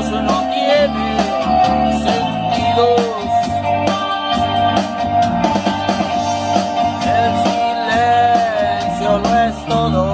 no tiene sentidos. El silencio lo es todo.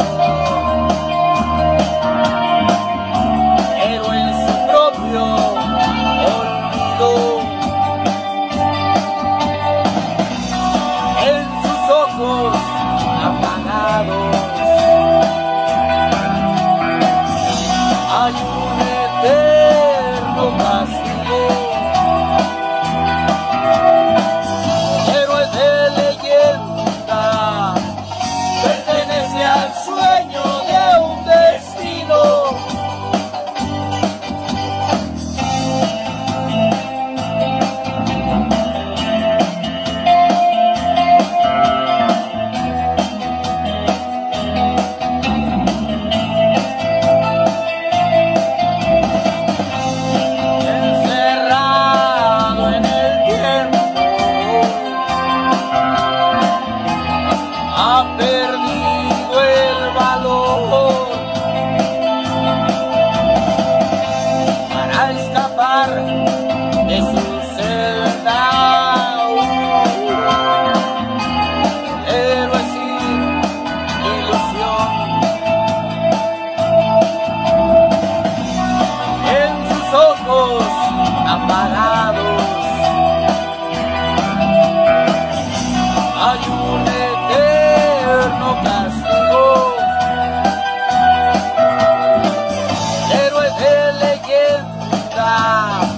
give the.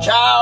Ciao.